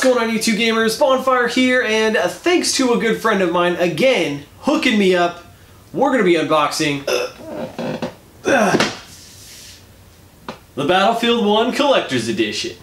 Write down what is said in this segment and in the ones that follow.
What's going on YouTube gamers? Bondfire here and uh, thanks to a good friend of mine again hooking me up we're gonna be unboxing uh, the Battlefield 1 Collector's Edition.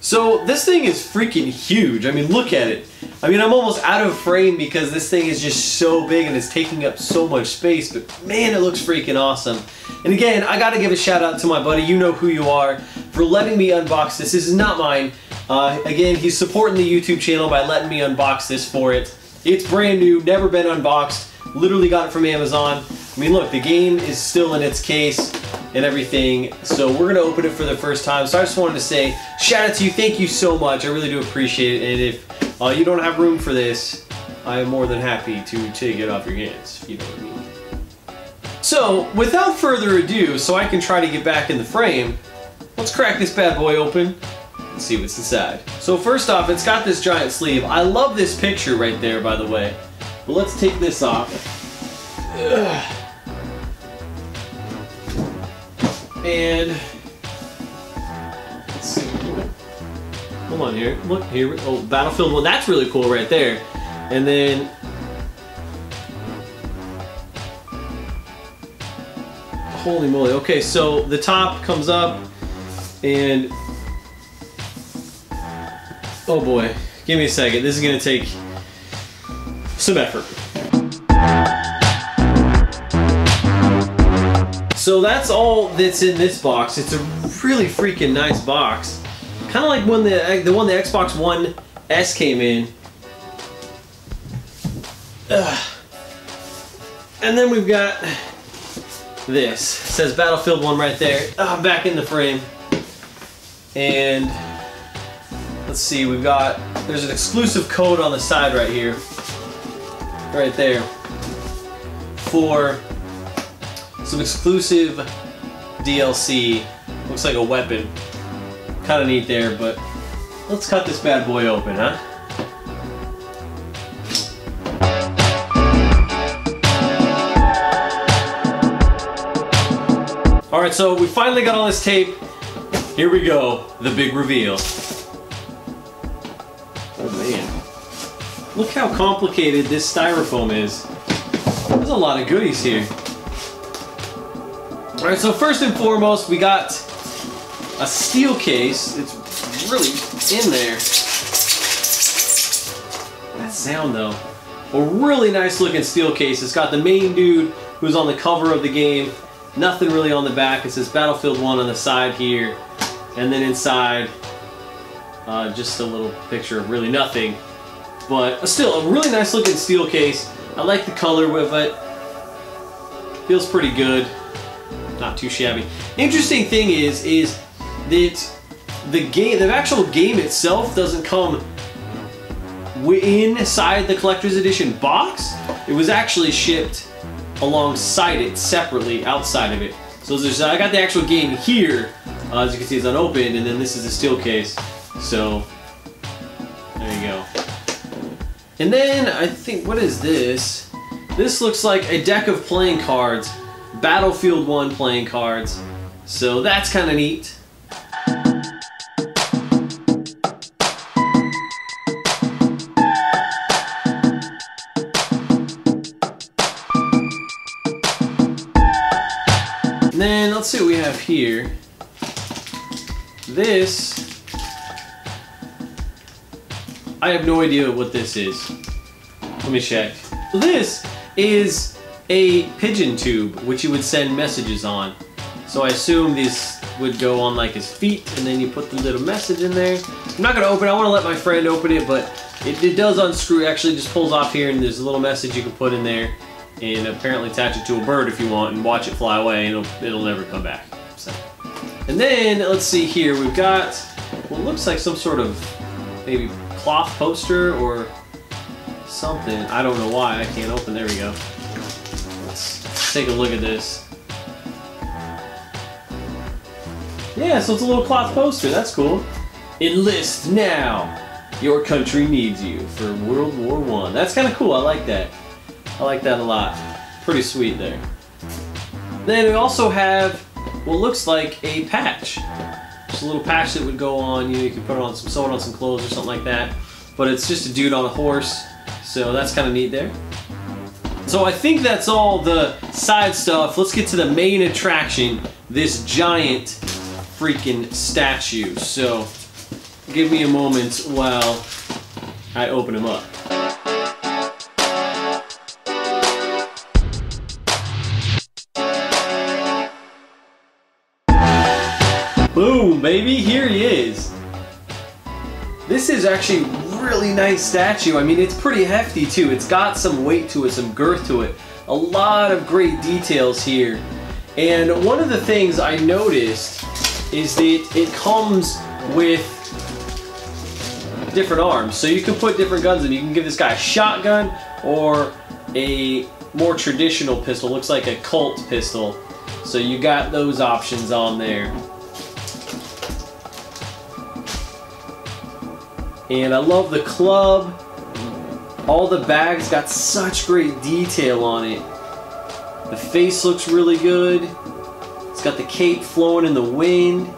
So this thing is freaking huge. I mean look at it. I mean I'm almost out of frame because this thing is just so big and it's taking up so much space but man it looks freaking awesome. And again I gotta give a shout out to my buddy, you know who you are, for letting me unbox this. This is not mine. Uh, again, he's supporting the YouTube channel by letting me unbox this for it. It's brand new, never been unboxed. Literally got it from Amazon. I mean, look, the game is still in its case and everything. So we're gonna open it for the first time. So I just wanted to say, shout out to you, thank you so much. I really do appreciate it. And if uh, you don't have room for this, I am more than happy to take it off your hands, you know what I mean. So, without further ado, so I can try to get back in the frame, let's crack this bad boy open and see what's inside. So first off, it's got this giant sleeve. I love this picture right there, by the way. But let's take this off. Ugh. And let's see. Hold on here. Look here. Oh, Battlefield 1. That's really cool right there. And then Holy moly. Okay, so the top comes up and Oh boy, give me a second. This is gonna take some effort. So that's all that's in this box. It's a really freaking nice box. Kind of like when the the one the Xbox One S came in. Ugh. And then we've got this. It says Battlefield 1 right there. Oh, back in the frame. And let's see, we've got, there's an exclusive code on the side right here. Right there. For some exclusive DLC. Looks like a weapon. Kind of neat there, but let's cut this bad boy open, huh? Alright, so we finally got all this tape. Here we go, the big reveal. Look how complicated this styrofoam is. There's a lot of goodies here. Alright, so first and foremost, we got a steel case. It's really in there. That sound though. A really nice looking steel case. It's got the main dude who's on the cover of the game. Nothing really on the back. It says Battlefield 1 on the side here. And then inside, uh, just a little picture of really nothing. But still, a really nice looking steel case. I like the color with it. Feels pretty good. Not too shabby. Interesting thing is, is that the game, the actual game itself doesn't come inside the collector's edition box. It was actually shipped alongside it separately outside of it. So there's, I got the actual game here, uh, as you can see it's unopened, and then this is a steel case. So, And then, I think, what is this? This looks like a deck of playing cards, Battlefield 1 playing cards. So that's kind of neat. And then let's see what we have here. This, I have no idea what this is. Let me check. This is a pigeon tube, which you would send messages on. So I assume these would go on like his feet, and then you put the little message in there. I'm not gonna open it, I wanna let my friend open it, but it, it does unscrew, it actually just pulls off here, and there's a little message you can put in there and apparently attach it to a bird if you want and watch it fly away and it'll, it'll never come back. So. And then, let's see here, we've got what looks like some sort of maybe cloth poster or something. I don't know why, I can't open, there we go. Let's take a look at this. Yeah, so it's a little cloth poster, that's cool. Enlist now! Your country needs you for World War One. That's kind of cool, I like that. I like that a lot. Pretty sweet there. Then we also have what looks like a patch. A little patch that would go on. You, know, you could put it on some, sew it on some clothes or something like that. But it's just a dude on a horse, so that's kind of neat there. So I think that's all the side stuff. Let's get to the main attraction, this giant freaking statue. So give me a moment while I open him up. Baby, here he is. This is actually really nice statue. I mean, it's pretty hefty too. It's got some weight to it, some girth to it. A lot of great details here. And one of the things I noticed is that it comes with different arms. So you can put different guns in. You can give this guy a shotgun or a more traditional pistol. Looks like a Colt pistol. So you got those options on there. And I love the club. All the bags got such great detail on it. The face looks really good. It's got the cape flowing in the wind.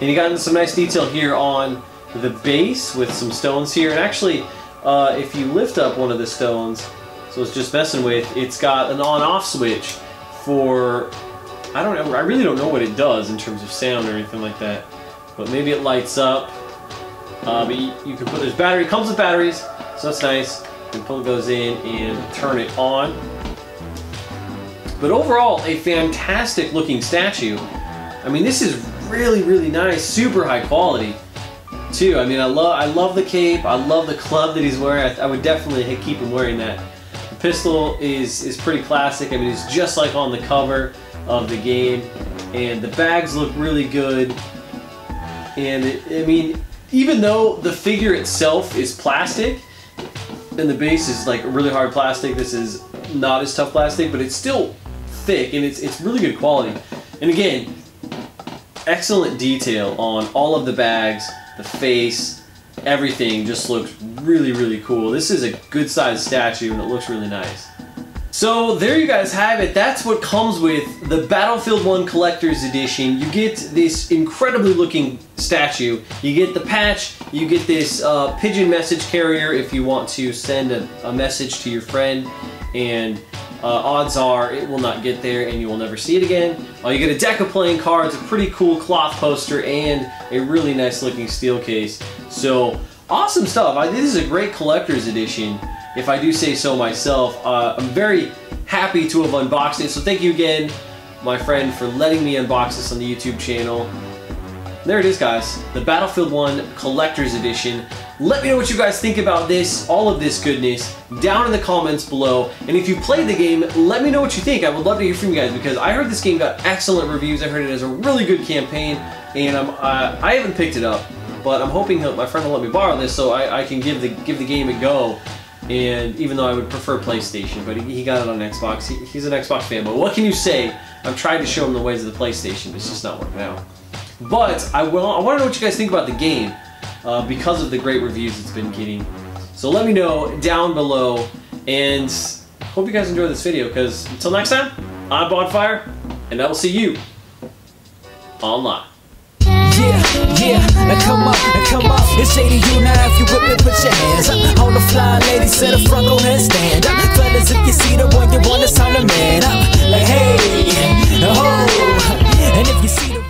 And you got some nice detail here on the base with some stones here. And actually, uh, if you lift up one of the stones, so it's just messing with, it's got an on-off switch for, I don't know, I really don't know what it does in terms of sound or anything like that. But maybe it lights up uh, but you, you, can put, there's battery, comes with batteries, so that's nice. You can pull those in and turn it on. But overall, a fantastic looking statue. I mean, this is really, really nice, super high quality too. I mean, I love, I love the cape. I love the club that he's wearing. I, I would definitely keep him wearing that. The pistol is is pretty classic. I mean, it's just like on the cover of the game, and the bags look really good. And it, I mean, even though the figure itself is plastic, and the base is like really hard plastic, this is not as tough plastic, but it's still thick and it's, it's really good quality. And again, excellent detail on all of the bags, the face, everything just looks really, really cool. This is a good sized statue and it looks really nice. So there you guys have it. That's what comes with the Battlefield 1 Collector's Edition. You get this incredibly looking statue. You get the patch. You get this uh, pigeon message carrier if you want to send a, a message to your friend. And uh, odds are it will not get there and you will never see it again. Uh, you get a deck of playing cards, a pretty cool cloth poster, and a really nice looking steel case. So awesome stuff. I, this is a great collector's edition if I do say so myself. Uh, I'm very happy to have unboxed it, so thank you again, my friend, for letting me unbox this on the YouTube channel. There it is, guys. The Battlefield 1 Collector's Edition. Let me know what you guys think about this, all of this goodness, down in the comments below. And if you played the game, let me know what you think. I would love to hear from you guys because I heard this game got excellent reviews. I heard it has a really good campaign, and I'm, uh, I haven't picked it up, but I'm hoping my friend will let me borrow this so I, I can give the give the game a go and even though I would prefer PlayStation, but he, got it on Xbox. He, he's an Xbox fan, but what can you say? I've tried to show him the ways of the PlayStation. It's just not working out. But I will. I want to know what you guys think about the game uh, because of the great reviews it's been getting. So let me know down below, and hope you guys enjoy this video. Because until next time, I'm Bondfire, and I will see you online. Yeah, yeah, now come up, now come up. It's 80 you now if you whip it, put your hands up. On the fly, lady, to the front, go ahead, stand up. Fellas, if you see the one you want, it's time to man up. Like, hey, oh, and if you see the